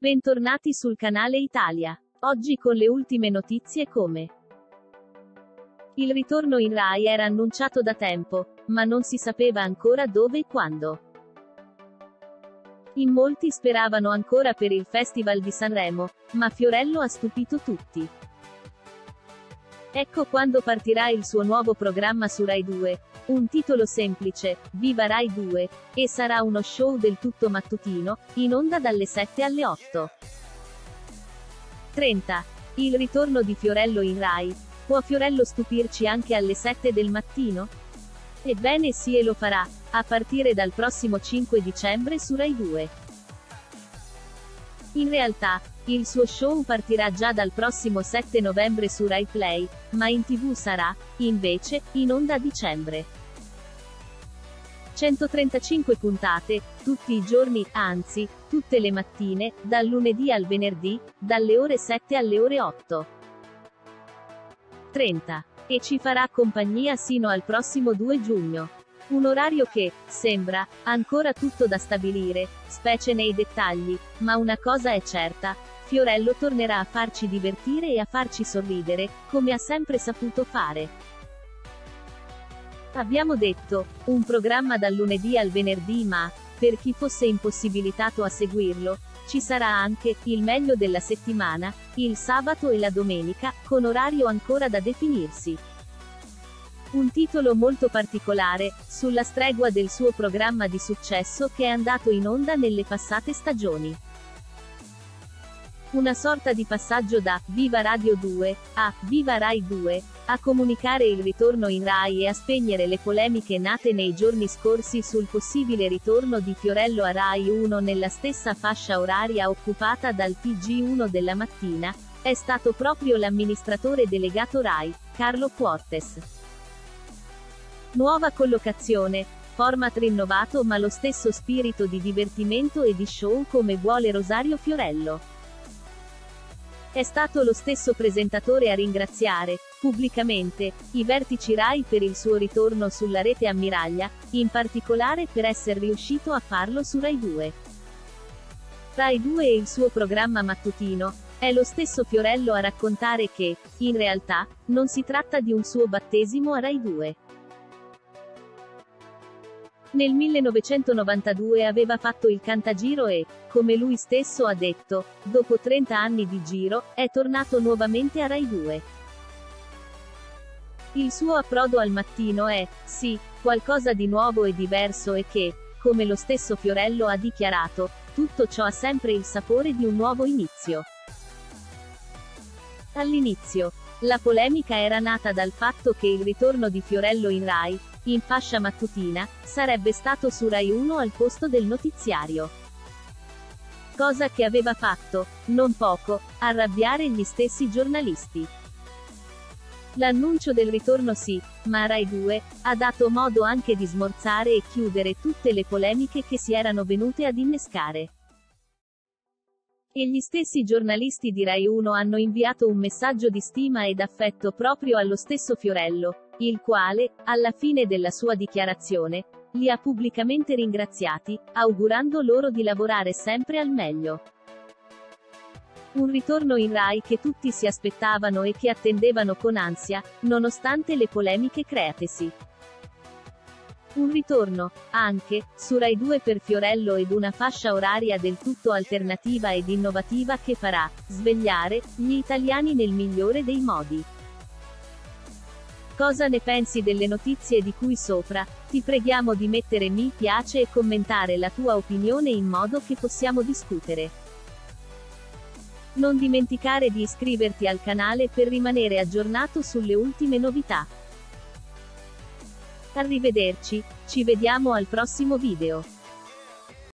Bentornati sul canale Italia. Oggi con le ultime notizie come il ritorno in Rai era annunciato da tempo, ma non si sapeva ancora dove e quando. In molti speravano ancora per il Festival di Sanremo, ma Fiorello ha stupito tutti. Ecco quando partirà il suo nuovo programma su Rai 2. Un titolo semplice, Viva Rai 2, e sarà uno show del tutto mattutino, in onda dalle 7 alle 8. 30. Il ritorno di Fiorello in Rai. Può Fiorello stupirci anche alle 7 del mattino? Ebbene sì e lo farà, a partire dal prossimo 5 dicembre su Rai 2. In realtà, il suo show partirà già dal prossimo 7 novembre su Rai Play, ma in tv sarà, invece, in onda a dicembre. 135 puntate, tutti i giorni, anzi, tutte le mattine, dal lunedì al venerdì, dalle ore 7 alle ore 8. 30. E ci farà compagnia sino al prossimo 2 giugno. Un orario che, sembra, ancora tutto da stabilire, specie nei dettagli, ma una cosa è certa, Fiorello tornerà a farci divertire e a farci sorridere, come ha sempre saputo fare. Abbiamo detto, un programma dal lunedì al venerdì ma, per chi fosse impossibilitato a seguirlo, ci sarà anche, il meglio della settimana, il sabato e la domenica, con orario ancora da definirsi. Un titolo molto particolare, sulla stregua del suo programma di successo che è andato in onda nelle passate stagioni. Una sorta di passaggio da Viva Radio 2 a Viva Rai 2, a comunicare il ritorno in Rai e a spegnere le polemiche nate nei giorni scorsi sul possibile ritorno di Fiorello a Rai 1 nella stessa fascia oraria occupata dal TG1 della mattina, è stato proprio l'amministratore delegato Rai, Carlo Fuortes. Nuova collocazione, format rinnovato ma lo stesso spirito di divertimento e di show come vuole Rosario Fiorello. È stato lo stesso presentatore a ringraziare, pubblicamente, i vertici RAI per il suo ritorno sulla rete ammiraglia, in particolare per essere riuscito a farlo su Rai 2. Rai 2 e il suo programma mattutino, è lo stesso Fiorello a raccontare che, in realtà, non si tratta di un suo battesimo a Rai 2. Nel 1992 aveva fatto il Cantagiro e, come lui stesso ha detto, dopo 30 anni di giro, è tornato nuovamente a Rai 2. Il suo approdo al mattino è, sì, qualcosa di nuovo e diverso e che, come lo stesso Fiorello ha dichiarato, tutto ciò ha sempre il sapore di un nuovo inizio. All'inizio, la polemica era nata dal fatto che il ritorno di Fiorello in Rai, in fascia mattutina, sarebbe stato su Rai 1 al posto del notiziario. Cosa che aveva fatto, non poco, arrabbiare gli stessi giornalisti. L'annuncio del ritorno sì, ma Rai 2, ha dato modo anche di smorzare e chiudere tutte le polemiche che si erano venute ad innescare. E gli stessi giornalisti di Rai 1 hanno inviato un messaggio di stima ed affetto proprio allo stesso Fiorello, il quale, alla fine della sua dichiarazione, li ha pubblicamente ringraziati, augurando loro di lavorare sempre al meglio. Un ritorno in Rai che tutti si aspettavano e che attendevano con ansia, nonostante le polemiche createsi. Un ritorno, anche, su Rai 2 per Fiorello ed una fascia oraria del tutto alternativa ed innovativa che farà, svegliare, gli italiani nel migliore dei modi. Cosa ne pensi delle notizie di cui sopra? Ti preghiamo di mettere mi piace e commentare la tua opinione in modo che possiamo discutere. Non dimenticare di iscriverti al canale per rimanere aggiornato sulle ultime novità. Arrivederci, ci vediamo al prossimo video.